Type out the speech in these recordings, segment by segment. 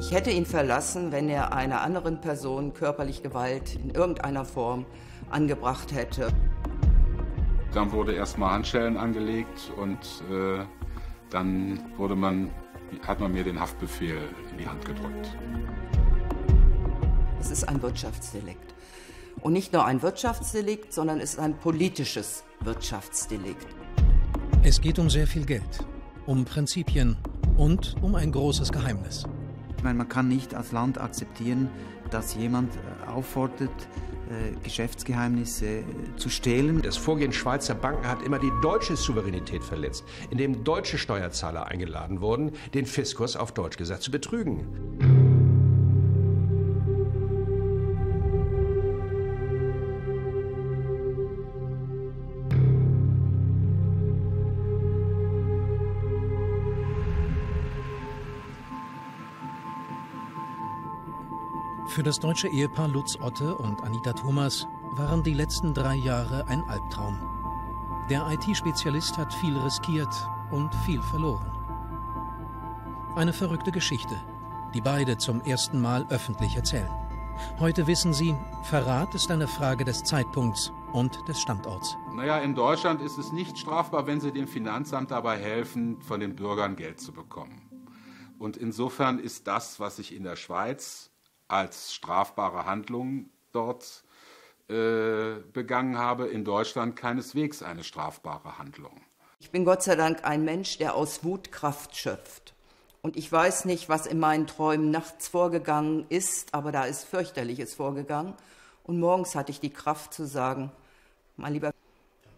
Ich hätte ihn verlassen, wenn er einer anderen Person körperlich Gewalt in irgendeiner Form angebracht hätte. Dann wurde erstmal Handschellen angelegt und äh, dann wurde man, hat man mir den Haftbefehl in die Hand gedrückt. Es ist ein Wirtschaftsdelikt. Und nicht nur ein Wirtschaftsdelikt, sondern es ist ein politisches Wirtschaftsdelikt. Es geht um sehr viel Geld, um Prinzipien und um ein großes Geheimnis. Ich meine, man kann nicht als Land akzeptieren, dass jemand äh, auffordert, äh, Geschäftsgeheimnisse äh, zu stehlen. Das Vorgehen Schweizer Banken hat immer die deutsche Souveränität verletzt, indem deutsche Steuerzahler eingeladen wurden, den Fiskus auf Deutsch gesagt zu betrügen. Für das deutsche Ehepaar Lutz Otte und Anita Thomas waren die letzten drei Jahre ein Albtraum. Der IT-Spezialist hat viel riskiert und viel verloren. Eine verrückte Geschichte, die beide zum ersten Mal öffentlich erzählen. Heute wissen sie, Verrat ist eine Frage des Zeitpunkts und des Standorts. Naja, in Deutschland ist es nicht strafbar, wenn Sie dem Finanzamt dabei helfen, von den Bürgern Geld zu bekommen. Und insofern ist das, was ich in der Schweiz als strafbare Handlung dort äh, begangen habe, in Deutschland keineswegs eine strafbare Handlung. Ich bin Gott sei Dank ein Mensch, der aus Wut Kraft schöpft. Und ich weiß nicht, was in meinen Träumen nachts vorgegangen ist, aber da ist fürchterliches vorgegangen. Und morgens hatte ich die Kraft zu sagen, mein lieber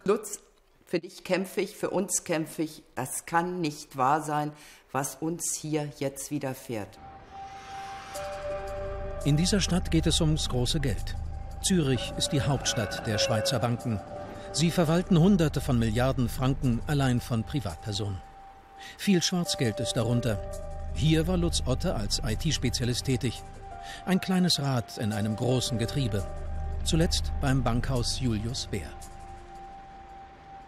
Lutz, für dich kämpfe ich, für uns kämpfe ich. Das kann nicht wahr sein, was uns hier jetzt widerfährt. In dieser Stadt geht es ums große Geld. Zürich ist die Hauptstadt der Schweizer Banken. Sie verwalten Hunderte von Milliarden Franken allein von Privatpersonen. Viel Schwarzgeld ist darunter. Hier war Lutz Otte als IT-Spezialist tätig. Ein kleines Rad in einem großen Getriebe. Zuletzt beim Bankhaus Julius Bär.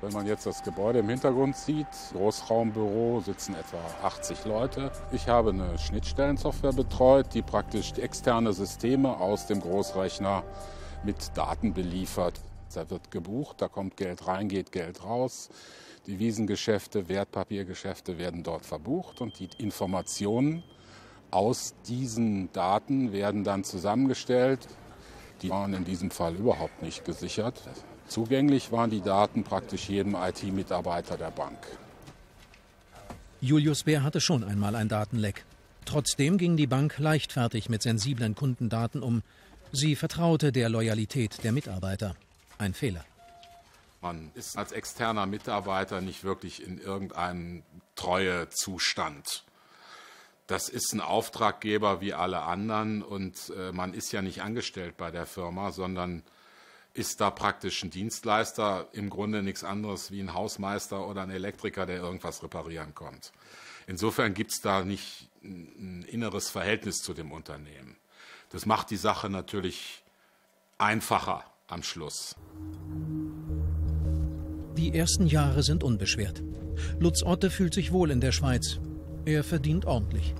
Wenn man jetzt das Gebäude im Hintergrund sieht, Großraumbüro, sitzen etwa 80 Leute. Ich habe eine Schnittstellensoftware betreut, die praktisch externe Systeme aus dem Großrechner mit Daten beliefert. Da wird gebucht, da kommt Geld rein, geht Geld raus. Die Wiesengeschäfte, Wertpapiergeschäfte werden dort verbucht und die Informationen aus diesen Daten werden dann zusammengestellt. Die waren in diesem Fall überhaupt nicht gesichert. Zugänglich waren die Daten praktisch jedem IT-Mitarbeiter der Bank. Julius Bär hatte schon einmal ein Datenleck. Trotzdem ging die Bank leichtfertig mit sensiblen Kundendaten um. Sie vertraute der Loyalität der Mitarbeiter. Ein Fehler. Man ist als externer Mitarbeiter nicht wirklich in irgendeinem Treuezustand. Das ist ein Auftraggeber wie alle anderen und äh, man ist ja nicht angestellt bei der Firma, sondern ist da praktisch ein Dienstleister im Grunde nichts anderes wie ein Hausmeister oder ein Elektriker, der irgendwas reparieren kommt. Insofern gibt es da nicht ein inneres Verhältnis zu dem Unternehmen. Das macht die Sache natürlich einfacher am Schluss. Die ersten Jahre sind unbeschwert. Lutz Otte fühlt sich wohl in der Schweiz. Er verdient ordentlich.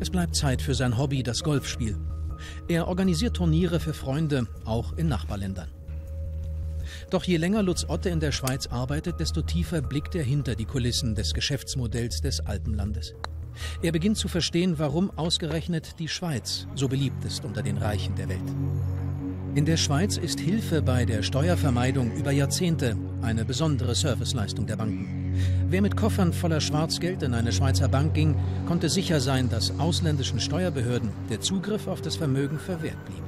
Es bleibt Zeit für sein Hobby, das Golfspiel. Er organisiert Turniere für Freunde, auch in Nachbarländern. Doch je länger Lutz Otte in der Schweiz arbeitet, desto tiefer blickt er hinter die Kulissen des Geschäftsmodells des Alpenlandes. Er beginnt zu verstehen, warum ausgerechnet die Schweiz so beliebt ist unter den Reichen der Welt. In der Schweiz ist Hilfe bei der Steuervermeidung über Jahrzehnte eine besondere Serviceleistung der Banken. Wer mit Koffern voller Schwarzgeld in eine Schweizer Bank ging, konnte sicher sein, dass ausländischen Steuerbehörden der Zugriff auf das Vermögen verwehrt blieb.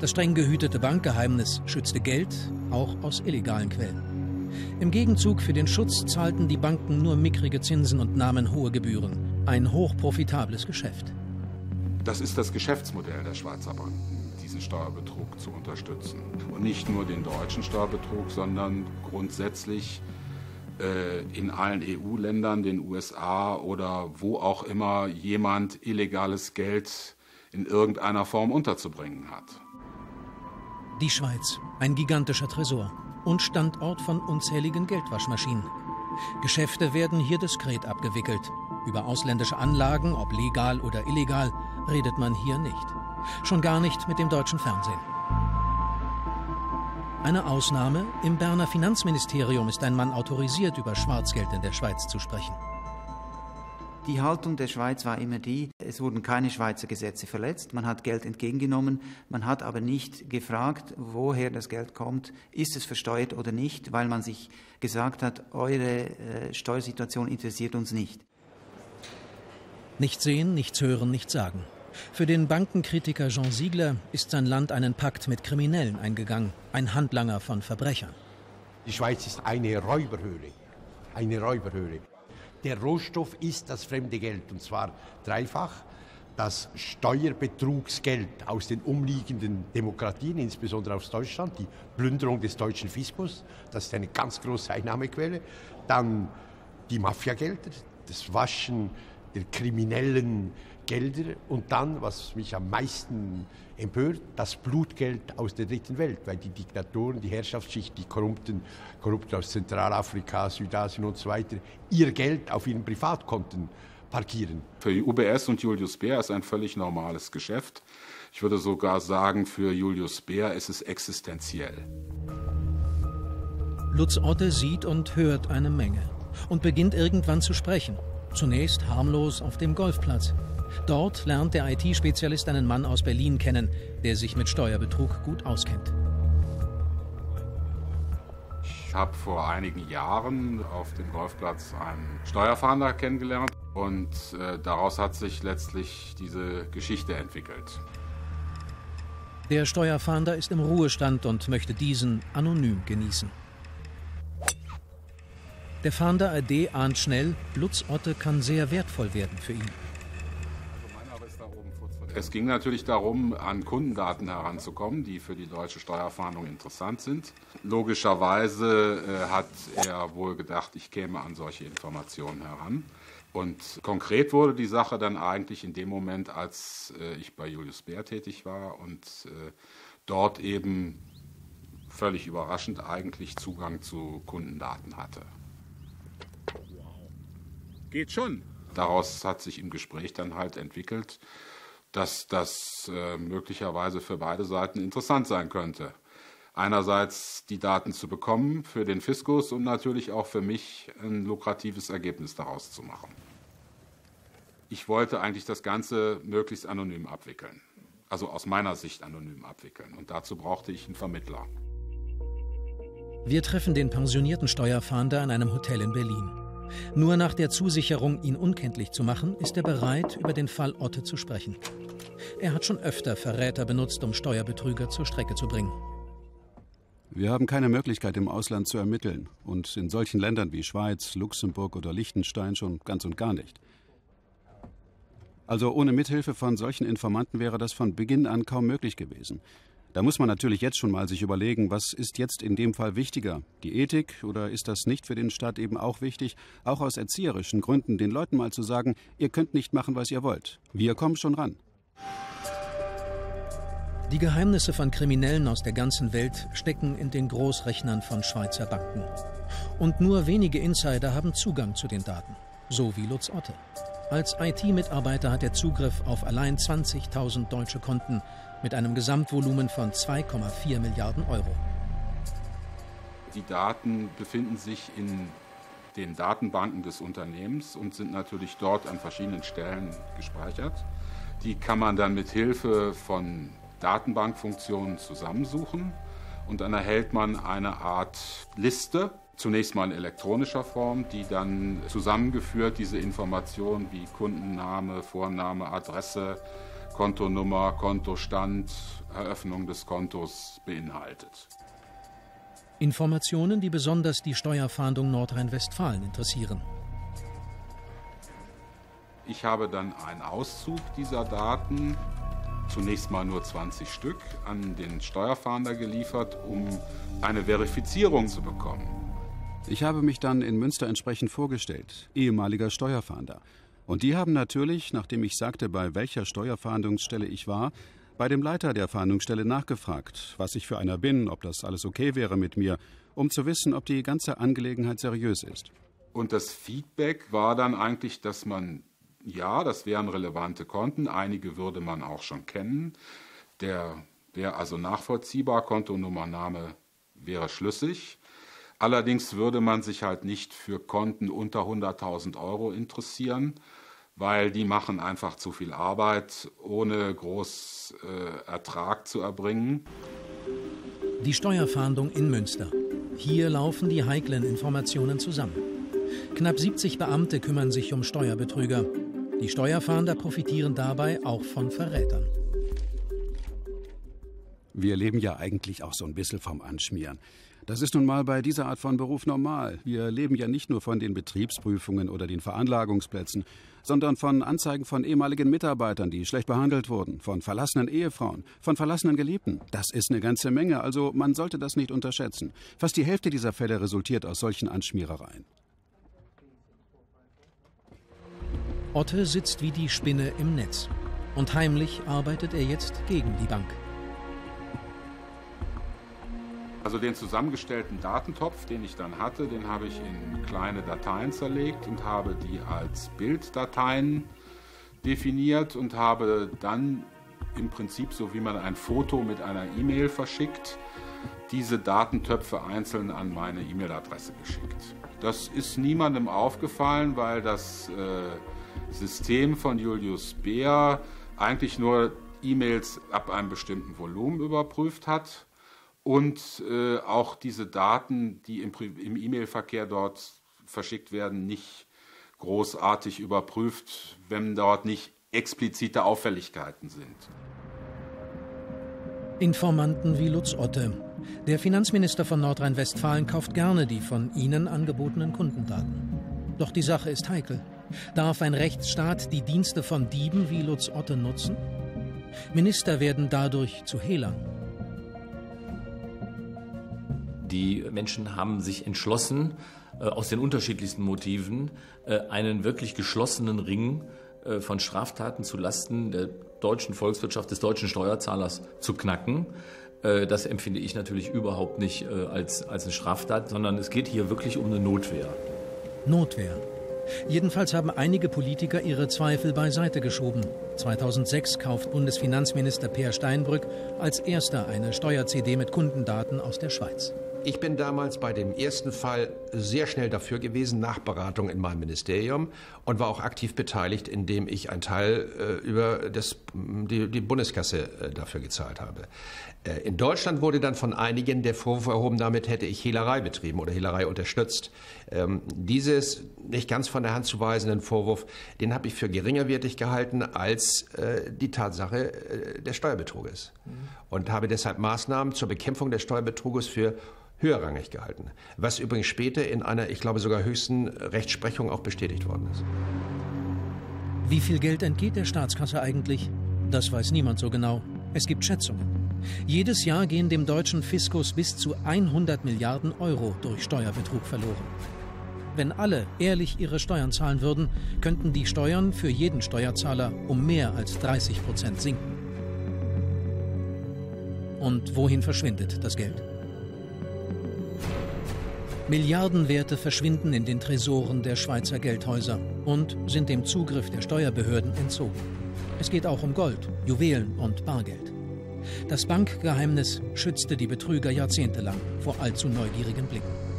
Das streng gehütete Bankgeheimnis schützte Geld auch aus illegalen Quellen. Im Gegenzug für den Schutz zahlten die Banken nur mickrige Zinsen und nahmen hohe Gebühren. Ein hochprofitables Geschäft. Das ist das Geschäftsmodell der Schweizer Banken, diesen Steuerbetrug zu unterstützen. Und nicht nur den deutschen Steuerbetrug, sondern grundsätzlich äh, in allen EU-Ländern, den USA oder wo auch immer jemand illegales Geld in irgendeiner Form unterzubringen hat. Die Schweiz, ein gigantischer Tresor und Standort von unzähligen Geldwaschmaschinen. Geschäfte werden hier diskret abgewickelt. Über ausländische Anlagen, ob legal oder illegal, redet man hier nicht. Schon gar nicht mit dem deutschen Fernsehen. Eine Ausnahme, im Berner Finanzministerium ist ein Mann autorisiert, über Schwarzgeld in der Schweiz zu sprechen. Die Haltung der Schweiz war immer die, es wurden keine Schweizer Gesetze verletzt, man hat Geld entgegengenommen, man hat aber nicht gefragt, woher das Geld kommt, ist es versteuert oder nicht, weil man sich gesagt hat, eure äh, Steuersituation interessiert uns nicht. Nichts sehen, nichts hören, nichts sagen. Für den Bankenkritiker Jean Siegler ist sein Land einen Pakt mit Kriminellen eingegangen, ein Handlanger von Verbrechern. Die Schweiz ist eine Räuberhöhle. Eine Räuberhöhle. Der Rohstoff ist das fremde Geld und zwar dreifach. Das Steuerbetrugsgeld aus den umliegenden Demokratien, insbesondere aus Deutschland, die Plünderung des deutschen Fiskus, das ist eine ganz große Einnahmequelle. Dann die Mafiagelder, das Waschen der kriminellen Gelder und dann, was mich am meisten empört, das Blutgeld aus der dritten Welt, weil die Diktatoren, die Herrschaftsschicht, die Korrupten, Korrupten aus Zentralafrika, Südasien und so weiter, ihr Geld auf ihren Privatkonten parkieren. Für UBS und Julius Bär ist ein völlig normales Geschäft. Ich würde sogar sagen, für Julius Bär ist es existenziell. Lutz Otte sieht und hört eine Menge und beginnt irgendwann zu sprechen. Zunächst harmlos auf dem Golfplatz. Dort lernt der IT-Spezialist einen Mann aus Berlin kennen, der sich mit Steuerbetrug gut auskennt. Ich habe vor einigen Jahren auf dem Golfplatz einen Steuerfahnder kennengelernt und äh, daraus hat sich letztlich diese Geschichte entwickelt. Der Steuerfahnder ist im Ruhestand und möchte diesen anonym genießen. Der Fahnder AD ahnt schnell, Lutz Otte kann sehr wertvoll werden für ihn. Es ging natürlich darum, an Kundendaten heranzukommen, die für die deutsche Steuerfahndung interessant sind. Logischerweise äh, hat er wohl gedacht, ich käme an solche Informationen heran. Und konkret wurde die Sache dann eigentlich in dem Moment, als äh, ich bei Julius Bär tätig war und äh, dort eben völlig überraschend eigentlich Zugang zu Kundendaten hatte. Geht schon. Daraus hat sich im Gespräch dann halt entwickelt, dass das äh, möglicherweise für beide Seiten interessant sein könnte. Einerseits die Daten zu bekommen für den Fiskus und natürlich auch für mich ein lukratives Ergebnis daraus zu machen. Ich wollte eigentlich das Ganze möglichst anonym abwickeln. Also aus meiner Sicht anonym abwickeln. Und dazu brauchte ich einen Vermittler. Wir treffen den pensionierten Steuerfahnder in einem Hotel in Berlin. Nur nach der Zusicherung, ihn unkenntlich zu machen, ist er bereit, über den Fall Otte zu sprechen. Er hat schon öfter Verräter benutzt, um Steuerbetrüger zur Strecke zu bringen. Wir haben keine Möglichkeit, im Ausland zu ermitteln. Und in solchen Ländern wie Schweiz, Luxemburg oder Liechtenstein schon ganz und gar nicht. Also ohne Mithilfe von solchen Informanten wäre das von Beginn an kaum möglich gewesen. Da muss man natürlich jetzt schon mal sich überlegen, was ist jetzt in dem Fall wichtiger? Die Ethik oder ist das nicht für den Staat eben auch wichtig, auch aus erzieherischen Gründen den Leuten mal zu sagen, ihr könnt nicht machen, was ihr wollt. Wir kommen schon ran. Die Geheimnisse von Kriminellen aus der ganzen Welt stecken in den Großrechnern von Schweizer Banken. Und nur wenige Insider haben Zugang zu den Daten, so wie Lutz Otte. Als IT-Mitarbeiter hat er Zugriff auf allein 20.000 deutsche Konten mit einem Gesamtvolumen von 2,4 Milliarden Euro. Die Daten befinden sich in den Datenbanken des Unternehmens und sind natürlich dort an verschiedenen Stellen gespeichert. Die kann man dann mit Hilfe von Datenbankfunktionen zusammensuchen und dann erhält man eine Art Liste, zunächst mal in elektronischer Form, die dann zusammengeführt diese Informationen wie Kundenname, Vorname, Adresse, Kontonummer, Kontostand, Eröffnung des Kontos beinhaltet. Informationen, die besonders die Steuerfahndung Nordrhein-Westfalen interessieren. Ich habe dann einen Auszug dieser Daten, zunächst mal nur 20 Stück, an den Steuerfahnder geliefert, um eine Verifizierung zu bekommen. Ich habe mich dann in Münster entsprechend vorgestellt, ehemaliger Steuerfahnder. Und die haben natürlich, nachdem ich sagte, bei welcher Steuerfahndungsstelle ich war, bei dem Leiter der Fahndungsstelle nachgefragt, was ich für einer bin, ob das alles okay wäre mit mir, um zu wissen, ob die ganze Angelegenheit seriös ist. Und das Feedback war dann eigentlich, dass man, ja, das wären relevante Konten, einige würde man auch schon kennen. Der wäre also nachvollziehbar, Kontonummername wäre schlüssig. Allerdings würde man sich halt nicht für Konten unter 100.000 Euro interessieren, weil die machen einfach zu viel Arbeit, ohne groß äh, Ertrag zu erbringen. Die Steuerfahndung in Münster. Hier laufen die heiklen Informationen zusammen. Knapp 70 Beamte kümmern sich um Steuerbetrüger. Die Steuerfahnder profitieren dabei auch von Verrätern. Wir leben ja eigentlich auch so ein bisschen vom Anschmieren. Das ist nun mal bei dieser Art von Beruf normal. Wir leben ja nicht nur von den Betriebsprüfungen oder den Veranlagungsplätzen, sondern von Anzeigen von ehemaligen Mitarbeitern, die schlecht behandelt wurden, von verlassenen Ehefrauen, von verlassenen Geliebten. Das ist eine ganze Menge, also man sollte das nicht unterschätzen. Fast die Hälfte dieser Fälle resultiert aus solchen Anschmierereien. Otte sitzt wie die Spinne im Netz. Und heimlich arbeitet er jetzt gegen die Bank. Also den zusammengestellten Datentopf, den ich dann hatte, den habe ich in kleine Dateien zerlegt und habe die als Bilddateien definiert und habe dann im Prinzip, so wie man ein Foto mit einer E-Mail verschickt, diese Datentöpfe einzeln an meine E-Mail-Adresse geschickt. Das ist niemandem aufgefallen, weil das äh, System von Julius Beer eigentlich nur E-Mails ab einem bestimmten Volumen überprüft hat und äh, auch diese Daten, die im, im E-Mail-Verkehr dort verschickt werden, nicht großartig überprüft, wenn dort nicht explizite Auffälligkeiten sind. Informanten wie Lutz Otte. Der Finanzminister von Nordrhein-Westfalen kauft gerne die von Ihnen angebotenen Kundendaten. Doch die Sache ist heikel. Darf ein Rechtsstaat die Dienste von Dieben wie Lutz Otte nutzen? Minister werden dadurch zu Hehlern. Die Menschen haben sich entschlossen, äh, aus den unterschiedlichsten Motiven, äh, einen wirklich geschlossenen Ring äh, von Straftaten zu Lasten der deutschen Volkswirtschaft, des deutschen Steuerzahlers zu knacken. Das empfinde ich natürlich überhaupt nicht als, als eine Straftat, sondern es geht hier wirklich um eine Notwehr. Notwehr. Jedenfalls haben einige Politiker ihre Zweifel beiseite geschoben. 2006 kauft Bundesfinanzminister Peer Steinbrück als erster eine Steuer-CD mit Kundendaten aus der Schweiz. Ich bin damals bei dem ersten Fall sehr schnell dafür gewesen, nach Beratung in meinem Ministerium und war auch aktiv beteiligt, indem ich einen Teil äh, über das, die, die Bundeskasse äh, dafür gezahlt habe. Äh, in Deutschland wurde dann von einigen der Vorwurf erhoben, damit hätte ich Hehlerei betrieben oder Hehlerei unterstützt. Ähm, dieses nicht ganz von der Hand zu weisenden Vorwurf, den habe ich für geringerwertig gehalten als äh, die Tatsache äh, des Steuerbetruges mhm. und habe deshalb Maßnahmen zur Bekämpfung des Steuerbetruges für höherrangig gehalten, was übrigens später in einer, ich glaube sogar höchsten Rechtsprechung auch bestätigt worden ist. Wie viel Geld entgeht der Staatskasse eigentlich? Das weiß niemand so genau. Es gibt Schätzungen. Jedes Jahr gehen dem deutschen Fiskus bis zu 100 Milliarden Euro durch Steuerbetrug verloren. Wenn alle ehrlich ihre Steuern zahlen würden, könnten die Steuern für jeden Steuerzahler um mehr als 30 Prozent sinken. Und wohin verschwindet das Geld? Milliardenwerte verschwinden in den Tresoren der Schweizer Geldhäuser und sind dem Zugriff der Steuerbehörden entzogen. Es geht auch um Gold, Juwelen und Bargeld. Das Bankgeheimnis schützte die Betrüger jahrzehntelang vor allzu neugierigen Blicken.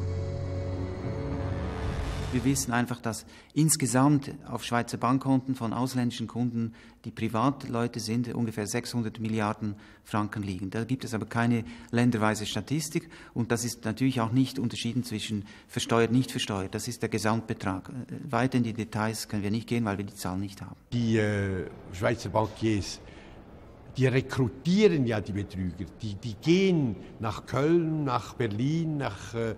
Wir wissen einfach, dass insgesamt auf Schweizer Bankkonten von ausländischen Kunden, die Privatleute sind, ungefähr 600 Milliarden Franken liegen. Da gibt es aber keine länderweise Statistik und das ist natürlich auch nicht unterschieden zwischen versteuert, nicht versteuert. Das ist der Gesamtbetrag. Äh, weiter in die Details können wir nicht gehen, weil wir die Zahlen nicht haben. Die äh, Schweizer Bankiers die rekrutieren ja die Betrüger. Die, die gehen nach Köln, nach Berlin, nach, äh, äh,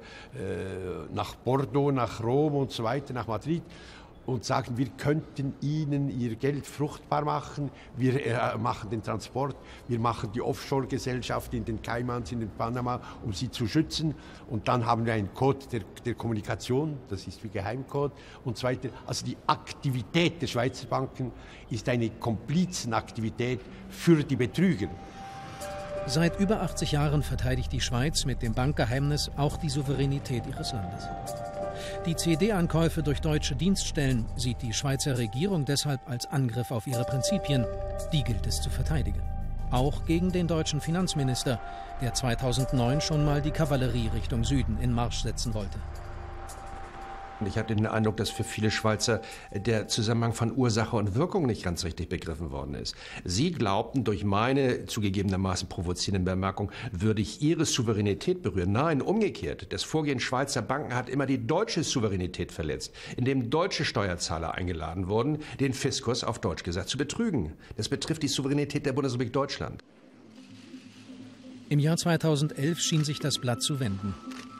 nach Bordeaux, nach Rom und so weiter, nach Madrid und sagen, wir könnten ihnen ihr Geld fruchtbar machen, wir äh, machen den Transport, wir machen die Offshore-Gesellschaft in den Caimans, in den Panama, um sie zu schützen. Und dann haben wir einen Code der, der Kommunikation, das ist wie Geheimcode. Und zweitens, also die Aktivität der Schweizer Banken ist eine Komplizenaktivität für die Betrüger. Seit über 80 Jahren verteidigt die Schweiz mit dem Bankgeheimnis auch die Souveränität ihres Landes. Die CD-Ankäufe durch deutsche Dienststellen sieht die Schweizer Regierung deshalb als Angriff auf ihre Prinzipien. Die gilt es zu verteidigen. Auch gegen den deutschen Finanzminister, der 2009 schon mal die Kavallerie Richtung Süden in Marsch setzen wollte. Ich hatte den Eindruck, dass für viele Schweizer der Zusammenhang von Ursache und Wirkung nicht ganz richtig begriffen worden ist. Sie glaubten, durch meine zugegebenermaßen provozierenden Bemerkung würde ich ihre Souveränität berühren. Nein, umgekehrt. Das Vorgehen Schweizer Banken hat immer die deutsche Souveränität verletzt, indem deutsche Steuerzahler eingeladen wurden, den Fiskus auf Deutsch gesagt zu betrügen. Das betrifft die Souveränität der Bundesrepublik Deutschland. Im Jahr 2011 schien sich das Blatt zu wenden.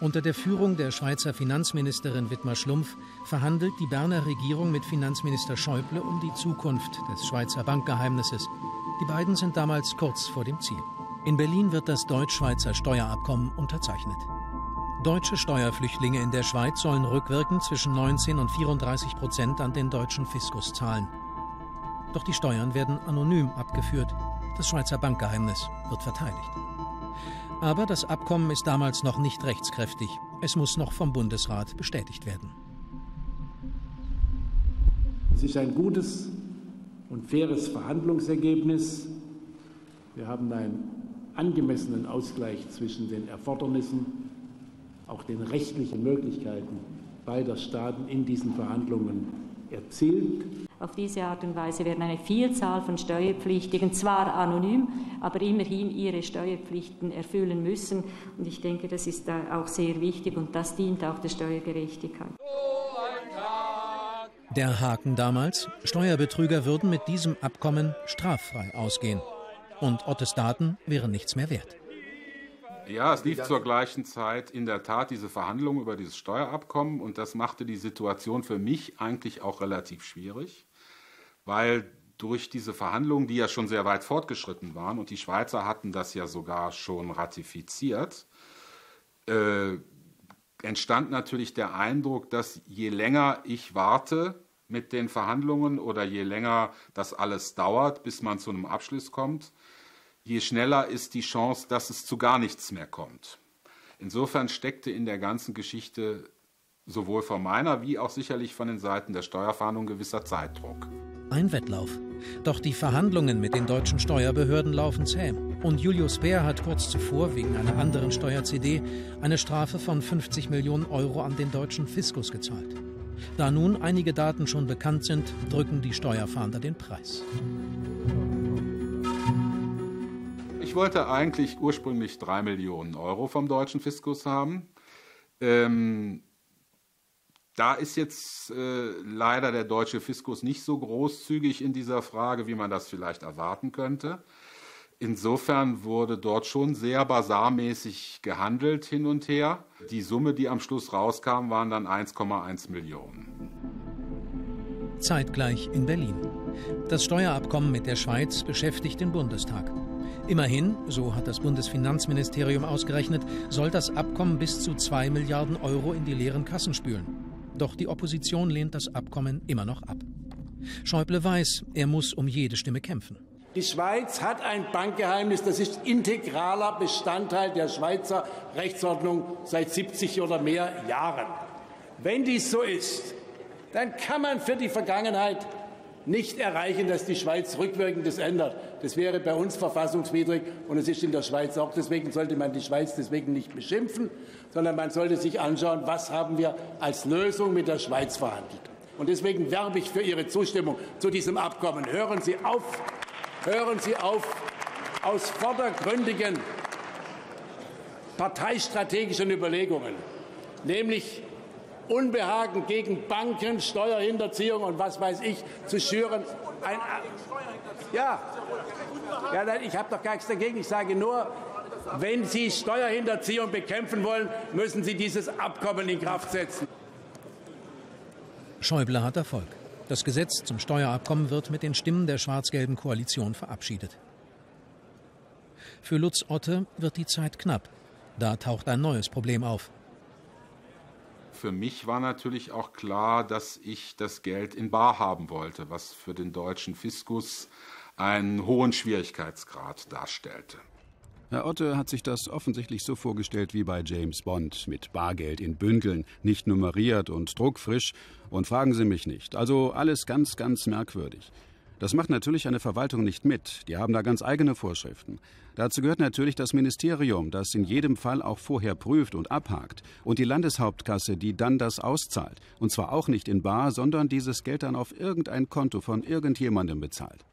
Unter der Führung der Schweizer Finanzministerin Wittmar Schlumpf verhandelt die Berner Regierung mit Finanzminister Schäuble um die Zukunft des Schweizer Bankgeheimnisses. Die beiden sind damals kurz vor dem Ziel. In Berlin wird das Deutsch-Schweizer Steuerabkommen unterzeichnet. Deutsche Steuerflüchtlinge in der Schweiz sollen rückwirkend zwischen 19 und 34 Prozent an den deutschen Fiskus zahlen. Doch die Steuern werden anonym abgeführt. Das Schweizer Bankgeheimnis wird verteidigt. Aber das Abkommen ist damals noch nicht rechtskräftig. Es muss noch vom Bundesrat bestätigt werden. Es ist ein gutes und faires Verhandlungsergebnis. Wir haben einen angemessenen Ausgleich zwischen den Erfordernissen, auch den rechtlichen Möglichkeiten beider Staaten in diesen Verhandlungen erzielt. Auf diese Art und Weise werden eine Vielzahl von Steuerpflichtigen zwar anonym, aber immerhin ihre Steuerpflichten erfüllen müssen. Und ich denke, das ist auch sehr wichtig und das dient auch der Steuergerechtigkeit. Der Haken damals, Steuerbetrüger würden mit diesem Abkommen straffrei ausgehen. Und Ottes Daten wären nichts mehr wert. Ja, es lief zur gleichen Zeit in der Tat diese Verhandlungen über dieses Steuerabkommen und das machte die Situation für mich eigentlich auch relativ schwierig, weil durch diese Verhandlungen, die ja schon sehr weit fortgeschritten waren und die Schweizer hatten das ja sogar schon ratifiziert, äh, entstand natürlich der Eindruck, dass je länger ich warte mit den Verhandlungen oder je länger das alles dauert, bis man zu einem Abschluss kommt, je schneller ist die Chance, dass es zu gar nichts mehr kommt. Insofern steckte in der ganzen Geschichte sowohl von meiner wie auch sicherlich von den Seiten der Steuerfahndung gewisser Zeitdruck. Ein Wettlauf. Doch die Verhandlungen mit den deutschen Steuerbehörden laufen zäh. Und Julius Bär hat kurz zuvor wegen einer anderen Steuer-CD eine Strafe von 50 Millionen Euro an den deutschen Fiskus gezahlt. Da nun einige Daten schon bekannt sind, drücken die Steuerfahnder den Preis. Ich wollte eigentlich ursprünglich drei Millionen Euro vom deutschen Fiskus haben. Ähm, da ist jetzt äh, leider der deutsche Fiskus nicht so großzügig in dieser Frage, wie man das vielleicht erwarten könnte. Insofern wurde dort schon sehr basarmäßig gehandelt hin und her. Die Summe, die am Schluss rauskam, waren dann 1,1 Millionen. Zeitgleich in Berlin. Das Steuerabkommen mit der Schweiz beschäftigt den Bundestag. Immerhin, so hat das Bundesfinanzministerium ausgerechnet, soll das Abkommen bis zu 2 Milliarden Euro in die leeren Kassen spülen. Doch die Opposition lehnt das Abkommen immer noch ab. Schäuble weiß, er muss um jede Stimme kämpfen. Die Schweiz hat ein Bankgeheimnis, das ist integraler Bestandteil der Schweizer Rechtsordnung seit 70 oder mehr Jahren. Wenn dies so ist, dann kann man für die Vergangenheit nicht erreichen, dass die Schweiz rückwirkend das ändert. Das wäre bei uns verfassungswidrig und es ist in der Schweiz auch. Deswegen sollte man die Schweiz deswegen nicht beschimpfen, sondern man sollte sich anschauen, was haben wir als Lösung mit der Schweiz verhandelt. Und deswegen werbe ich für Ihre Zustimmung zu diesem Abkommen. Hören Sie auf, hören Sie auf, aus vordergründigen parteistrategischen Überlegungen, nämlich Unbehagen gegen Banken, Steuerhinterziehung und was weiß ich zu schüren. Ein, ja, ja nein, ich habe doch gar nichts dagegen. Ich sage nur, wenn Sie Steuerhinterziehung bekämpfen wollen, müssen Sie dieses Abkommen in Kraft setzen. Schäuble hat Erfolg. Das Gesetz zum Steuerabkommen wird mit den Stimmen der schwarz-gelben Koalition verabschiedet. Für Lutz Otte wird die Zeit knapp. Da taucht ein neues Problem auf für mich war natürlich auch klar, dass ich das Geld in Bar haben wollte, was für den deutschen Fiskus einen hohen Schwierigkeitsgrad darstellte. Herr Otte hat sich das offensichtlich so vorgestellt wie bei James Bond, mit Bargeld in Bündeln, nicht nummeriert und druckfrisch. Und fragen Sie mich nicht. Also alles ganz, ganz merkwürdig. Das macht natürlich eine Verwaltung nicht mit. Die haben da ganz eigene Vorschriften. Dazu gehört natürlich das Ministerium, das in jedem Fall auch vorher prüft und abhakt. Und die Landeshauptkasse, die dann das auszahlt. Und zwar auch nicht in Bar, sondern dieses Geld dann auf irgendein Konto von irgendjemandem bezahlt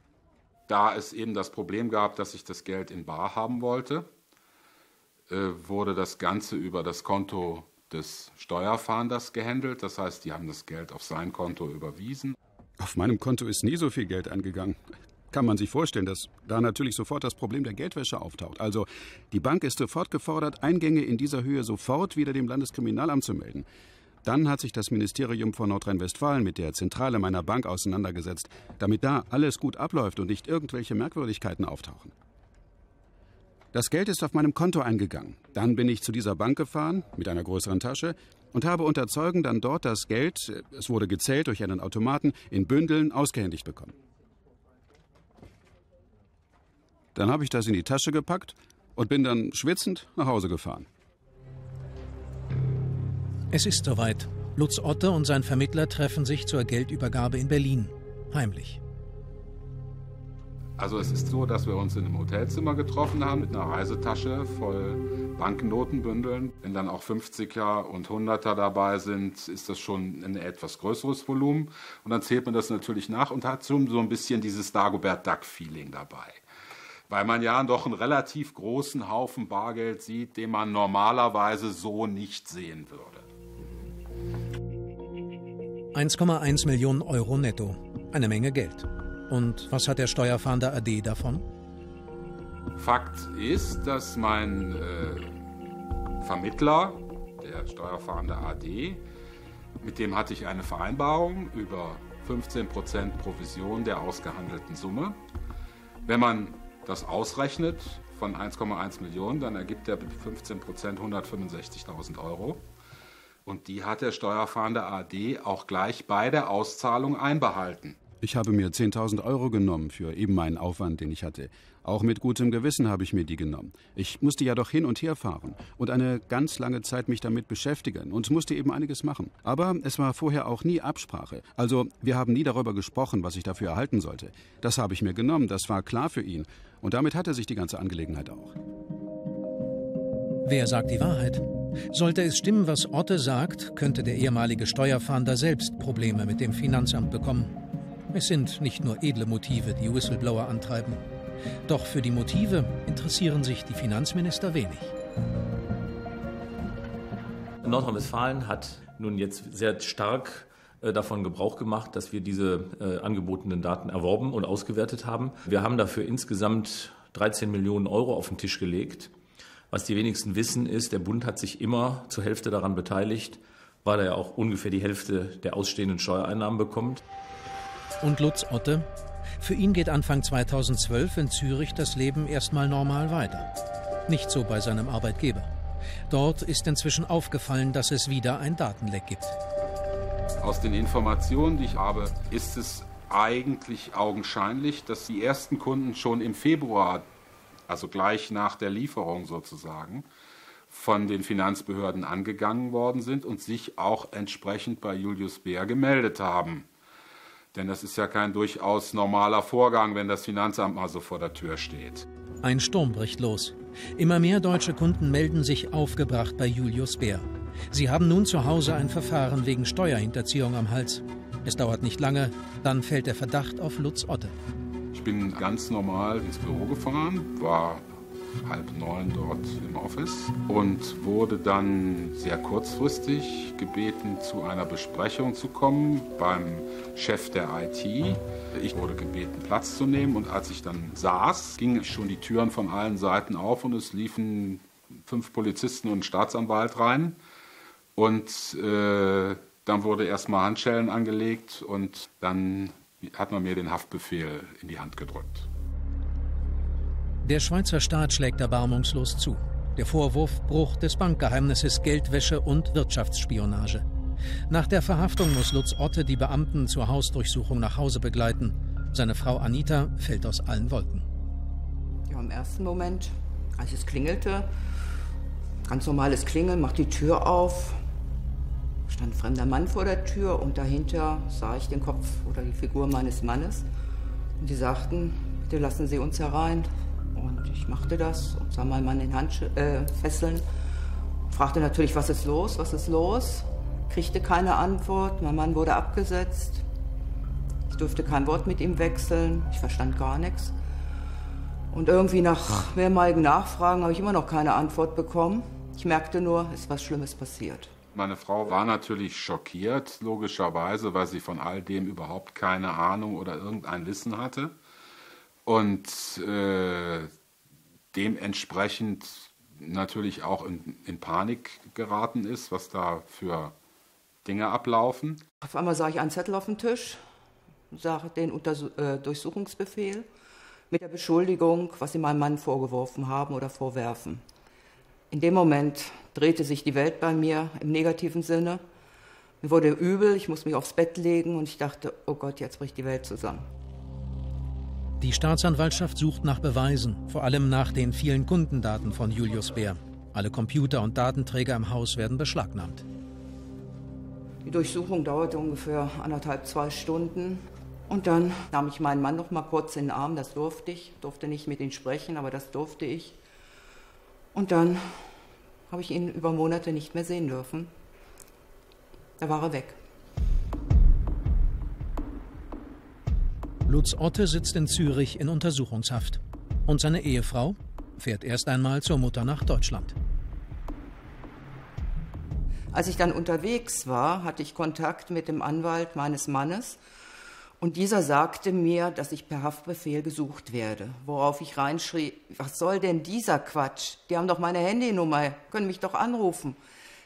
da es eben das Problem gab, dass ich das Geld in Bar haben wollte, äh, wurde das Ganze über das Konto des Steuerfahnders gehandelt. Das heißt, die haben das Geld auf sein Konto überwiesen. Auf meinem Konto ist nie so viel Geld angegangen. Kann man sich vorstellen, dass da natürlich sofort das Problem der Geldwäsche auftaucht. Also, die Bank ist sofort gefordert, Eingänge in dieser Höhe sofort wieder dem Landeskriminalamt zu melden. Dann hat sich das Ministerium von Nordrhein-Westfalen mit der Zentrale meiner Bank auseinandergesetzt, damit da alles gut abläuft und nicht irgendwelche Merkwürdigkeiten auftauchen. Das Geld ist auf meinem Konto eingegangen. Dann bin ich zu dieser Bank gefahren mit einer größeren Tasche und habe unter Zeugen dann dort das Geld, es wurde gezählt durch einen Automaten, in Bündeln ausgehändigt bekommen. Dann habe ich das in die Tasche gepackt und bin dann schwitzend nach Hause gefahren. Es ist soweit. Lutz Otte und sein Vermittler treffen sich zur Geldübergabe in Berlin. Heimlich. Also es ist so, dass wir uns in einem Hotelzimmer getroffen haben mit einer Reisetasche voll Banknotenbündeln. Wenn dann auch 50er und 100er dabei sind, ist das schon ein etwas größeres Volumen. Und dann zählt man das natürlich nach und hat so ein bisschen dieses Dagobert Duck-Feeling dabei. Weil man ja doch einen relativ großen Haufen Bargeld sieht, den man normalerweise so nicht sehen würde. 1,1 Millionen Euro netto. Eine Menge Geld. Und was hat der Steuerfahnder AD davon? Fakt ist, dass mein äh, Vermittler, der Steuerfahnder AD, mit dem hatte ich eine Vereinbarung über 15% Provision der ausgehandelten Summe. Wenn man das ausrechnet von 1,1 Millionen, dann ergibt der 15% 165.000 Euro. Und die hat der Steuerfahnder AD auch gleich bei der Auszahlung einbehalten. Ich habe mir 10.000 Euro genommen für eben meinen Aufwand, den ich hatte. Auch mit gutem Gewissen habe ich mir die genommen. Ich musste ja doch hin und her fahren und eine ganz lange Zeit mich damit beschäftigen und musste eben einiges machen. Aber es war vorher auch nie Absprache. Also wir haben nie darüber gesprochen, was ich dafür erhalten sollte. Das habe ich mir genommen, das war klar für ihn. Und damit hatte sich die ganze Angelegenheit auch. Wer sagt die Wahrheit? Sollte es stimmen, was Otte sagt, könnte der ehemalige Steuerfahnder selbst Probleme mit dem Finanzamt bekommen. Es sind nicht nur edle Motive, die Whistleblower antreiben. Doch für die Motive interessieren sich die Finanzminister wenig. Nordrhein-Westfalen hat nun jetzt sehr stark äh, davon Gebrauch gemacht, dass wir diese äh, angebotenen Daten erworben und ausgewertet haben. Wir haben dafür insgesamt 13 Millionen Euro auf den Tisch gelegt. Was die wenigsten wissen, ist, der Bund hat sich immer zur Hälfte daran beteiligt, weil er ja auch ungefähr die Hälfte der ausstehenden Steuereinnahmen bekommt. Und Lutz Otte? Für ihn geht Anfang 2012 in Zürich das Leben erstmal normal weiter. Nicht so bei seinem Arbeitgeber. Dort ist inzwischen aufgefallen, dass es wieder ein Datenleck gibt. Aus den Informationen, die ich habe, ist es eigentlich augenscheinlich, dass die ersten Kunden schon im Februar also gleich nach der Lieferung sozusagen, von den Finanzbehörden angegangen worden sind und sich auch entsprechend bei Julius Bär gemeldet haben. Denn das ist ja kein durchaus normaler Vorgang, wenn das Finanzamt mal so vor der Tür steht. Ein Sturm bricht los. Immer mehr deutsche Kunden melden sich aufgebracht bei Julius Bär. Sie haben nun zu Hause ein Verfahren wegen Steuerhinterziehung am Hals. Es dauert nicht lange, dann fällt der Verdacht auf Lutz Otte. Ich bin ganz normal ins Büro gefahren, war halb neun dort im Office und wurde dann sehr kurzfristig gebeten, zu einer Besprechung zu kommen beim Chef der IT. Ich wurde gebeten, Platz zu nehmen und als ich dann saß, gingen schon die Türen von allen Seiten auf und es liefen fünf Polizisten und ein Staatsanwalt rein und äh, dann wurde erstmal Handschellen angelegt und dann hat man mir den Haftbefehl in die Hand gedrückt. Der Schweizer Staat schlägt erbarmungslos zu. Der Vorwurf Bruch des Bankgeheimnisses, Geldwäsche und Wirtschaftsspionage. Nach der Verhaftung muss Lutz Otte die Beamten zur Hausdurchsuchung nach Hause begleiten. Seine Frau Anita fällt aus allen Wolken. Ja, im ersten Moment Als es klingelte, ganz normales Klingeln, macht die Tür auf, stand ein fremder Mann vor der Tür und dahinter sah ich den Kopf oder die Figur meines Mannes. Und die sagten, bitte lassen Sie uns herein. Und ich machte das und sah meinen Mann in Handfesseln. Äh, fragte natürlich, was ist los, was ist los? Kriegte keine Antwort. Mein Mann wurde abgesetzt. Ich durfte kein Wort mit ihm wechseln. Ich verstand gar nichts. Und irgendwie nach mehrmaligen Nachfragen habe ich immer noch keine Antwort bekommen. Ich merkte nur, es ist was Schlimmes passiert. Meine Frau war natürlich schockiert, logischerweise, weil sie von all dem überhaupt keine Ahnung oder irgendein Wissen hatte. Und äh, dementsprechend natürlich auch in, in, Panik geraten ist, was da für Dinge ablaufen. Auf einmal sah ich einen Zettel auf dem Tisch, sah den Untersuch äh, Durchsuchungsbefehl mit der Beschuldigung, was sie meinem Mann vorgeworfen haben oder vorwerfen. In dem Moment drehte sich die Welt bei mir im negativen Sinne. Mir wurde übel, ich musste mich aufs Bett legen und ich dachte, oh Gott, jetzt bricht die Welt zusammen. Die Staatsanwaltschaft sucht nach Beweisen, vor allem nach den vielen Kundendaten von Julius Bär. Alle Computer und Datenträger im Haus werden beschlagnahmt. Die Durchsuchung dauerte ungefähr anderthalb, zwei Stunden. Und dann nahm ich meinen Mann noch mal kurz in den Arm, das durfte ich, durfte nicht mit ihm sprechen, aber das durfte ich. Und dann habe ich ihn über Monate nicht mehr sehen dürfen. Da war er weg. Lutz Otte sitzt in Zürich in Untersuchungshaft. Und seine Ehefrau fährt erst einmal zur Mutter nach Deutschland. Als ich dann unterwegs war, hatte ich Kontakt mit dem Anwalt meines Mannes und dieser sagte mir, dass ich per Haftbefehl gesucht werde, worauf ich reinschrie, was soll denn dieser Quatsch? Die haben doch meine Handynummer, können mich doch anrufen.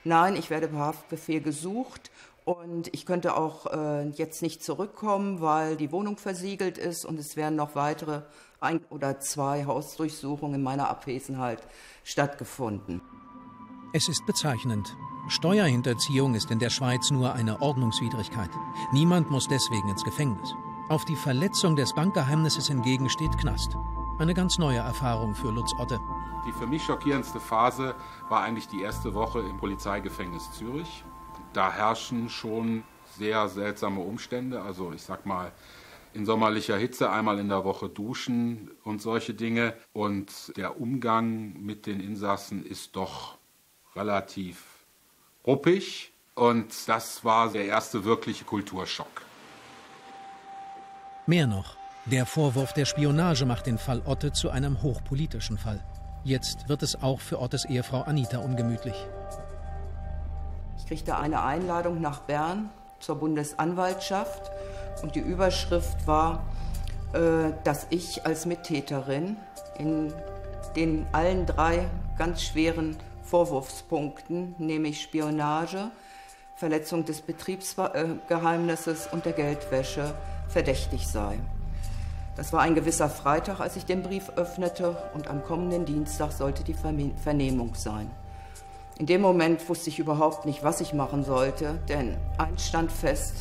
Nein, ich werde per Haftbefehl gesucht und ich könnte auch äh, jetzt nicht zurückkommen, weil die Wohnung versiegelt ist und es werden noch weitere ein oder zwei Hausdurchsuchungen in meiner Abwesenheit stattgefunden. Es ist bezeichnend. Steuerhinterziehung ist in der Schweiz nur eine Ordnungswidrigkeit. Niemand muss deswegen ins Gefängnis. Auf die Verletzung des Bankgeheimnisses hingegen steht Knast. Eine ganz neue Erfahrung für Lutz Otte. Die für mich schockierendste Phase war eigentlich die erste Woche im Polizeigefängnis Zürich. Da herrschen schon sehr seltsame Umstände. Also ich sag mal, in sommerlicher Hitze einmal in der Woche duschen und solche Dinge. Und der Umgang mit den Insassen ist doch relativ ruppig und das war der erste wirkliche Kulturschock. Mehr noch, der Vorwurf der Spionage macht den Fall Otte zu einem hochpolitischen Fall. Jetzt wird es auch für Ottes Ehefrau Anita ungemütlich. Ich kriegte eine Einladung nach Bern zur Bundesanwaltschaft und die Überschrift war, äh, dass ich als Mittäterin in den allen drei ganz schweren Vorwurfspunkten, nämlich Spionage, Verletzung des Betriebsgeheimnisses und der Geldwäsche, verdächtig sei. Das war ein gewisser Freitag, als ich den Brief öffnete, und am kommenden Dienstag sollte die Vernehmung sein. In dem Moment wusste ich überhaupt nicht, was ich machen sollte, denn eins stand fest,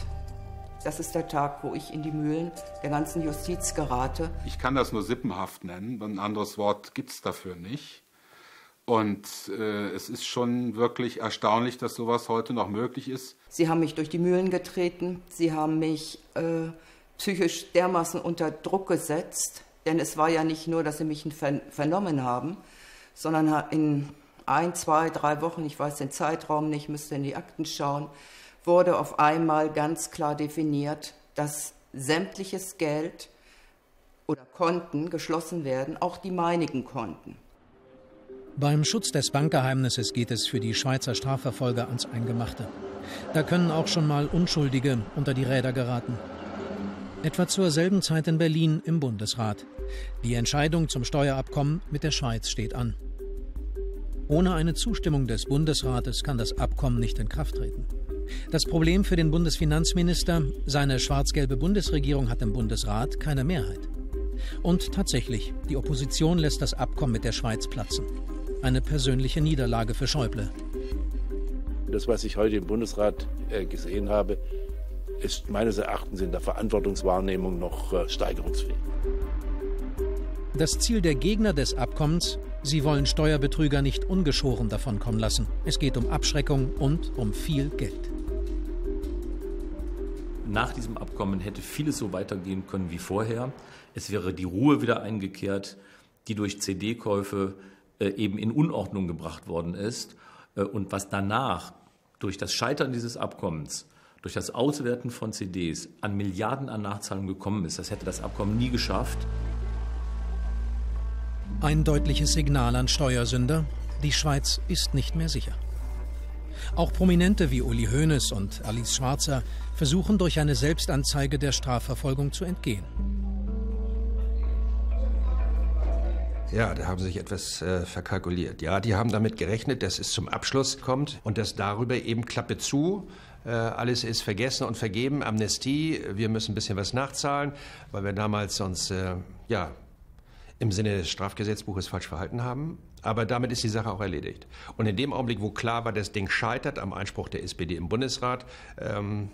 das ist der Tag, wo ich in die Mühlen der ganzen Justiz gerate. Ich kann das nur sippenhaft nennen, ein anderes Wort gibt es dafür nicht. Und äh, es ist schon wirklich erstaunlich, dass sowas heute noch möglich ist. Sie haben mich durch die Mühlen getreten. Sie haben mich äh, psychisch dermaßen unter Druck gesetzt. Denn es war ja nicht nur, dass sie mich vernommen haben, sondern in ein, zwei, drei Wochen, ich weiß den Zeitraum nicht, müsste in die Akten schauen, wurde auf einmal ganz klar definiert, dass sämtliches Geld oder Konten geschlossen werden, auch die meinigen Konten. Beim Schutz des Bankgeheimnisses geht es für die Schweizer Strafverfolger ans Eingemachte. Da können auch schon mal Unschuldige unter die Räder geraten. Etwa zur selben Zeit in Berlin im Bundesrat. Die Entscheidung zum Steuerabkommen mit der Schweiz steht an. Ohne eine Zustimmung des Bundesrates kann das Abkommen nicht in Kraft treten. Das Problem für den Bundesfinanzminister, seine schwarz-gelbe Bundesregierung hat im Bundesrat keine Mehrheit. Und tatsächlich, die Opposition lässt das Abkommen mit der Schweiz platzen. Eine persönliche Niederlage für Schäuble. Das, was ich heute im Bundesrat äh, gesehen habe, ist meines Erachtens in der Verantwortungswahrnehmung noch äh, steigerungsfähig. Das Ziel der Gegner des Abkommens, Sie wollen Steuerbetrüger nicht ungeschoren davonkommen lassen. Es geht um Abschreckung und um viel Geld. Nach diesem Abkommen hätte vieles so weitergehen können wie vorher. Es wäre die Ruhe wieder eingekehrt, die durch CD-Käufe eben in Unordnung gebracht worden ist. Äh, und was danach durch das Scheitern dieses Abkommens, durch das Auswerten von CDs an Milliarden an Nachzahlungen gekommen ist, das hätte das Abkommen nie geschafft. Ein deutliches Signal an Steuersünder, die Schweiz ist nicht mehr sicher. Auch Prominente wie Uli Hoeneß und Alice Schwarzer versuchen durch eine Selbstanzeige der Strafverfolgung zu entgehen. Ja, da haben sie sich etwas äh, verkalkuliert. Ja, die haben damit gerechnet, dass es zum Abschluss kommt und dass darüber eben Klappe zu, äh, alles ist vergessen und vergeben, Amnestie, wir müssen ein bisschen was nachzahlen, weil wir damals sonst äh, ja, im Sinne des Strafgesetzbuches falsch verhalten haben. Aber damit ist die Sache auch erledigt. Und in dem Augenblick, wo klar war, das Ding scheitert am Einspruch der SPD im Bundesrat, ähm,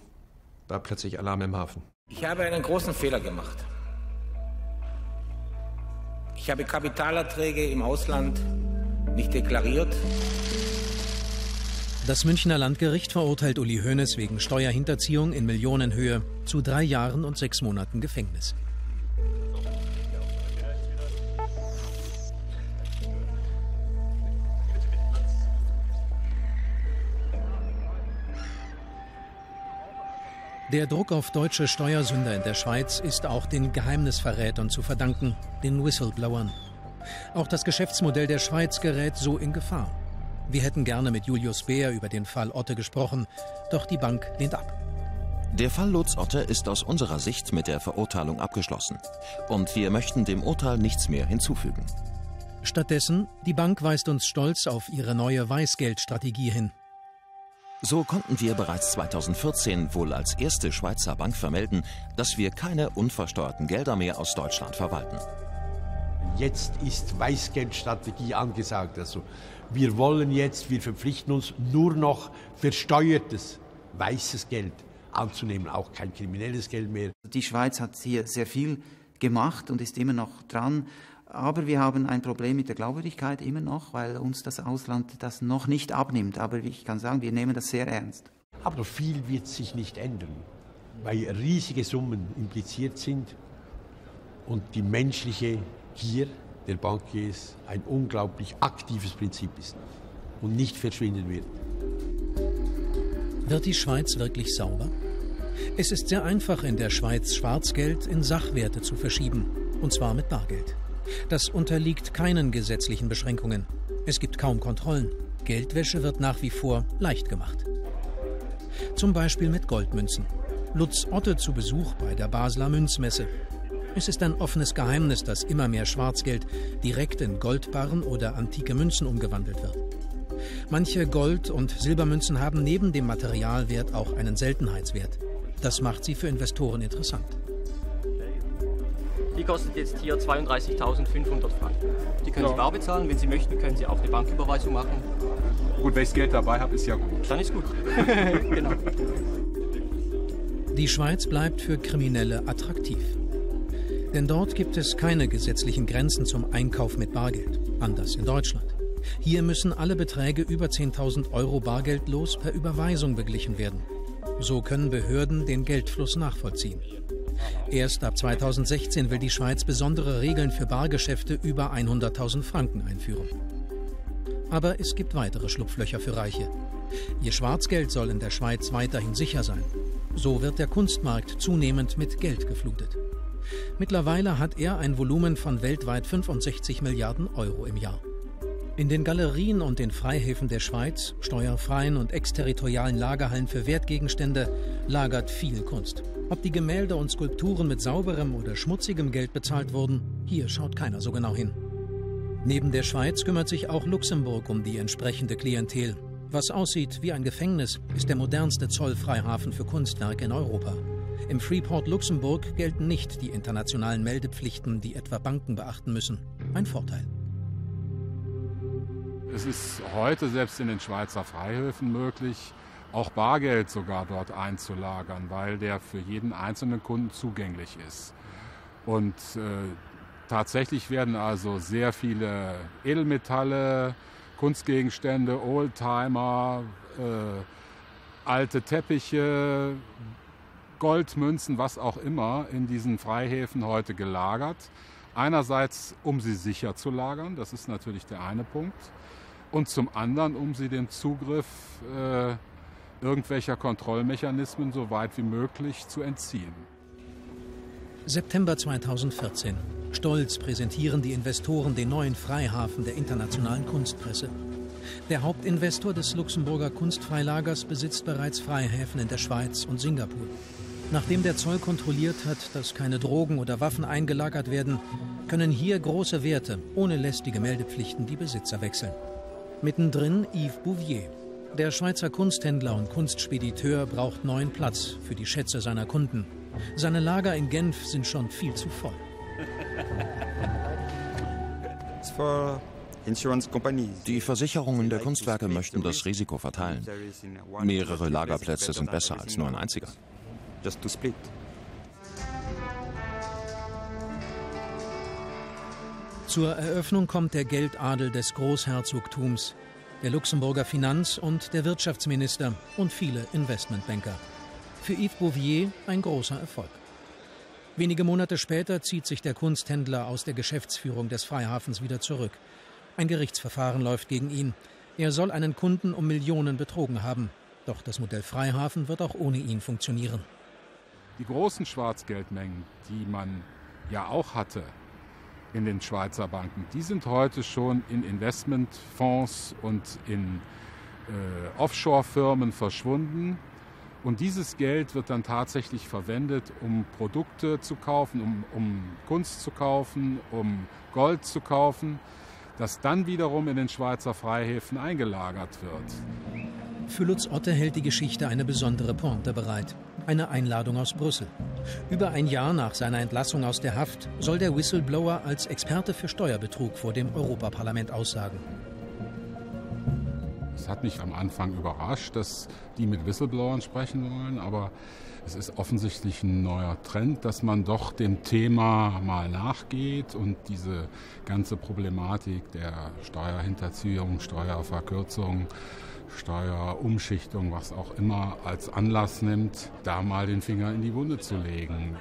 war plötzlich Alarm im Hafen. Ich habe einen großen Fehler gemacht. Ich habe Kapitalerträge im Ausland nicht deklariert. Das Münchner Landgericht verurteilt Uli Hoeneß wegen Steuerhinterziehung in Millionenhöhe zu drei Jahren und sechs Monaten Gefängnis. Der Druck auf deutsche Steuersünder in der Schweiz ist auch den Geheimnisverrätern zu verdanken, den Whistleblowern. Auch das Geschäftsmodell der Schweiz gerät so in Gefahr. Wir hätten gerne mit Julius Beer über den Fall Otte gesprochen, doch die Bank lehnt ab. Der Fall Lutz Otte ist aus unserer Sicht mit der Verurteilung abgeschlossen. Und wir möchten dem Urteil nichts mehr hinzufügen. Stattdessen, die Bank weist uns stolz auf ihre neue Weißgeldstrategie hin. So konnten wir bereits 2014 wohl als erste Schweizer Bank vermelden, dass wir keine unversteuerten Gelder mehr aus Deutschland verwalten. Jetzt ist Weißgeldstrategie angesagt. Also wir wollen jetzt, wir verpflichten uns nur noch versteuertes weißes Geld anzunehmen, auch kein kriminelles Geld mehr. Die Schweiz hat hier sehr viel gemacht und ist immer noch dran. Aber wir haben ein Problem mit der Glaubwürdigkeit immer noch, weil uns das Ausland das noch nicht abnimmt. Aber ich kann sagen, wir nehmen das sehr ernst. Aber viel wird sich nicht ändern, weil riesige Summen impliziert sind und die menschliche Gier der Bankiers ein unglaublich aktives Prinzip ist und nicht verschwinden wird. Wird die Schweiz wirklich sauber? Es ist sehr einfach in der Schweiz Schwarzgeld in Sachwerte zu verschieben, und zwar mit Bargeld. Das unterliegt keinen gesetzlichen Beschränkungen. Es gibt kaum Kontrollen. Geldwäsche wird nach wie vor leicht gemacht. Zum Beispiel mit Goldmünzen. Lutz Otte zu Besuch bei der Basler Münzmesse. Es ist ein offenes Geheimnis, dass immer mehr Schwarzgeld direkt in Goldbarren oder antike Münzen umgewandelt wird. Manche Gold- und Silbermünzen haben neben dem Materialwert auch einen Seltenheitswert. Das macht sie für Investoren interessant. Die kostet jetzt hier 32.500 Franken. Die können ja. Sie bar bezahlen. Wenn Sie möchten, können Sie auch eine Banküberweisung machen. Gut, wenn ich Geld dabei habe, ist ja gut. Dann ist gut. genau. Die Schweiz bleibt für Kriminelle attraktiv. Denn dort gibt es keine gesetzlichen Grenzen zum Einkauf mit Bargeld, anders in Deutschland. Hier müssen alle Beträge über 10.000 Euro bargeldlos per Überweisung beglichen werden. So können Behörden den Geldfluss nachvollziehen. Erst ab 2016 will die Schweiz besondere Regeln für Bargeschäfte über 100.000 Franken einführen. Aber es gibt weitere Schlupflöcher für Reiche. Ihr Schwarzgeld soll in der Schweiz weiterhin sicher sein. So wird der Kunstmarkt zunehmend mit Geld geflutet. Mittlerweile hat er ein Volumen von weltweit 65 Milliarden Euro im Jahr. In den Galerien und den Freihäfen der Schweiz, steuerfreien und exterritorialen Lagerhallen für Wertgegenstände, lagert viel Kunst. Ob die Gemälde und Skulpturen mit sauberem oder schmutzigem Geld bezahlt wurden, hier schaut keiner so genau hin. Neben der Schweiz kümmert sich auch Luxemburg um die entsprechende Klientel. Was aussieht wie ein Gefängnis, ist der modernste Zollfreihafen für Kunstwerke in Europa. Im Freeport Luxemburg gelten nicht die internationalen Meldepflichten, die etwa Banken beachten müssen. Ein Vorteil. Es ist heute selbst in den Schweizer Freihöfen möglich, auch Bargeld sogar dort einzulagern, weil der für jeden einzelnen Kunden zugänglich ist. Und äh, Tatsächlich werden also sehr viele Edelmetalle, Kunstgegenstände, Oldtimer, äh, alte Teppiche, Goldmünzen, was auch immer, in diesen Freihäfen heute gelagert. Einerseits, um sie sicher zu lagern, das ist natürlich der eine Punkt. Und zum anderen, um sie den Zugriff äh, irgendwelcher Kontrollmechanismen so weit wie möglich zu entziehen. September 2014. Stolz präsentieren die Investoren den neuen Freihafen der internationalen Kunstpresse. Der Hauptinvestor des Luxemburger Kunstfreilagers besitzt bereits Freihäfen in der Schweiz und Singapur. Nachdem der Zoll kontrolliert hat, dass keine Drogen oder Waffen eingelagert werden, können hier große Werte ohne lästige Meldepflichten die Besitzer wechseln. Mittendrin Yves Bouvier. Der Schweizer Kunsthändler und Kunstspediteur braucht neuen Platz für die Schätze seiner Kunden. Seine Lager in Genf sind schon viel zu voll. Die Versicherungen der Kunstwerke möchten das Risiko verteilen. Mehrere Lagerplätze sind besser als nur ein einziger. Zur Eröffnung kommt der Geldadel des Großherzogtums, der Luxemburger Finanz- und der Wirtschaftsminister und viele Investmentbanker. Für Yves Bouvier ein großer Erfolg. Wenige Monate später zieht sich der Kunsthändler aus der Geschäftsführung des Freihafens wieder zurück. Ein Gerichtsverfahren läuft gegen ihn. Er soll einen Kunden um Millionen betrogen haben. Doch das Modell Freihafen wird auch ohne ihn funktionieren. Die großen Schwarzgeldmengen, die man ja auch hatte in den Schweizer Banken, die sind heute schon in Investmentfonds und in äh, Offshore-Firmen verschwunden. Und dieses Geld wird dann tatsächlich verwendet, um Produkte zu kaufen, um, um Kunst zu kaufen, um Gold zu kaufen, das dann wiederum in den Schweizer Freihäfen eingelagert wird. Für Lutz Otte hält die Geschichte eine besondere Pointe bereit. Eine Einladung aus Brüssel. Über ein Jahr nach seiner Entlassung aus der Haft soll der Whistleblower als Experte für Steuerbetrug vor dem Europaparlament aussagen. Es hat mich am Anfang überrascht, dass die mit Whistleblowern sprechen wollen, aber es ist offensichtlich ein neuer Trend, dass man doch dem Thema mal nachgeht und diese ganze Problematik der Steuerhinterziehung, Steuerverkürzung, Steuerumschichtung, was auch immer, als Anlass nimmt, da mal den Finger in die Wunde zu legen.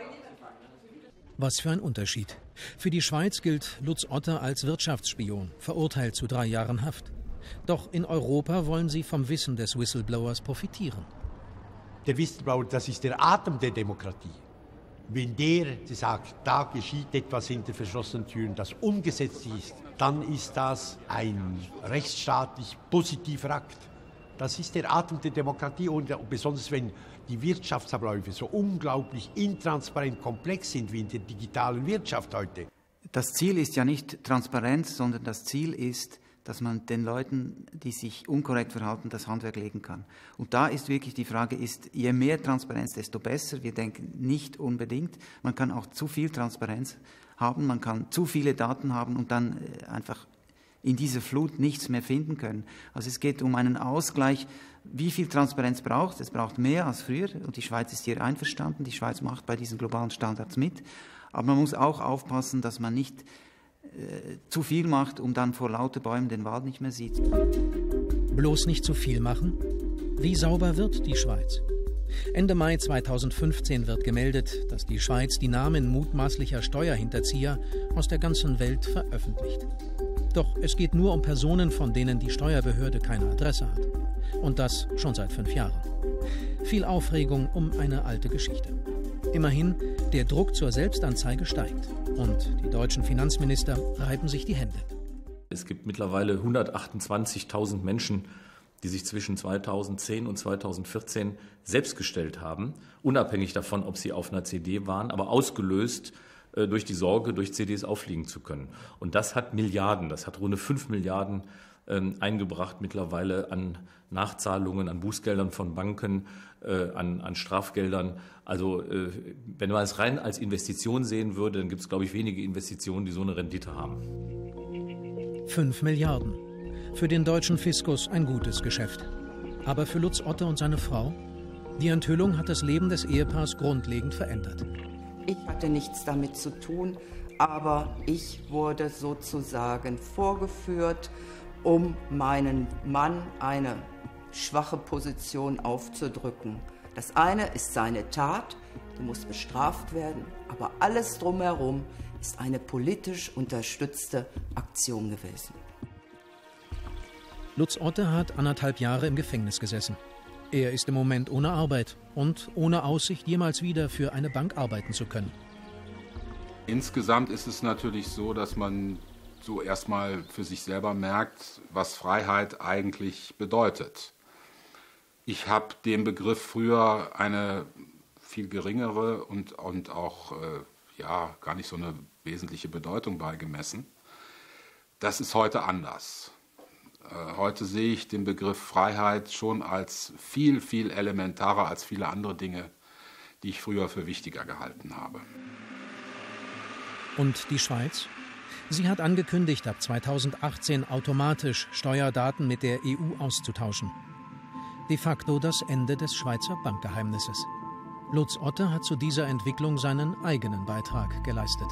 Was für ein Unterschied. Für die Schweiz gilt Lutz Otter als Wirtschaftsspion, verurteilt zu drei Jahren Haft. Doch in Europa wollen sie vom Wissen des Whistleblowers profitieren. Der Whistleblower, das ist der Atem der Demokratie. Wenn der sagt, da geschieht etwas hinter verschlossenen Türen, das umgesetzt ist, dann ist das ein rechtsstaatlich positiver Akt. Das ist der Atem der Demokratie und besonders wenn die Wirtschaftsabläufe so unglaublich intransparent komplex sind wie in der digitalen Wirtschaft heute. Das Ziel ist ja nicht Transparenz, sondern das Ziel ist, dass man den Leuten, die sich unkorrekt verhalten, das Handwerk legen kann. Und da ist wirklich die Frage, ist, je mehr Transparenz, desto besser. Wir denken nicht unbedingt. Man kann auch zu viel Transparenz haben, man kann zu viele Daten haben und dann äh, einfach in dieser Flut nichts mehr finden können. Also es geht um einen Ausgleich. Wie viel Transparenz braucht es? Braucht mehr als früher und die Schweiz ist hier einverstanden. Die Schweiz macht bei diesen globalen Standards mit. Aber man muss auch aufpassen, dass man nicht äh, zu viel macht, um dann vor lauter Bäumen den Wald nicht mehr sieht. Bloß nicht zu viel machen? Wie sauber wird die Schweiz? Ende Mai 2015 wird gemeldet, dass die Schweiz die Namen mutmaßlicher Steuerhinterzieher aus der ganzen Welt veröffentlicht. Doch es geht nur um Personen, von denen die Steuerbehörde keine Adresse hat. Und das schon seit fünf Jahren. Viel Aufregung um eine alte Geschichte. Immerhin, der Druck zur Selbstanzeige steigt und die deutschen Finanzminister reiben sich die Hände. Es gibt mittlerweile 128.000 Menschen, die sich zwischen 2010 und 2014 selbst gestellt haben, unabhängig davon, ob sie auf einer CD waren, aber ausgelöst durch die Sorge, durch CDs auffliegen zu können. Und das hat Milliarden, das hat runde 5 Milliarden ähm, eingebracht mittlerweile an Nachzahlungen, an Bußgeldern von Banken, äh, an, an Strafgeldern. Also äh, wenn man es rein als Investition sehen würde, dann gibt es, glaube ich, wenige Investitionen, die so eine Rendite haben. 5 Milliarden. Für den deutschen Fiskus ein gutes Geschäft. Aber für Lutz Otte und seine Frau? Die Enthüllung hat das Leben des Ehepaars grundlegend verändert. Ich hatte nichts damit zu tun, aber ich wurde sozusagen vorgeführt, um meinen Mann eine schwache Position aufzudrücken. Das eine ist seine Tat, die muss bestraft werden, aber alles drumherum ist eine politisch unterstützte Aktion gewesen. Lutz Otte hat anderthalb Jahre im Gefängnis gesessen. Er ist im Moment ohne Arbeit und ohne Aussicht, jemals wieder für eine Bank arbeiten zu können. Insgesamt ist es natürlich so, dass man so erstmal für sich selber merkt, was Freiheit eigentlich bedeutet. Ich habe dem Begriff früher eine viel geringere und, und auch äh, ja, gar nicht so eine wesentliche Bedeutung beigemessen. Das ist heute anders. Äh, heute sehe ich den Begriff Freiheit schon als viel, viel elementarer als viele andere Dinge, die ich früher für wichtiger gehalten habe. Und die Schweiz? Sie hat angekündigt, ab 2018 automatisch Steuerdaten mit der EU auszutauschen. De facto das Ende des Schweizer Bankgeheimnisses. Lutz Otte hat zu dieser Entwicklung seinen eigenen Beitrag geleistet.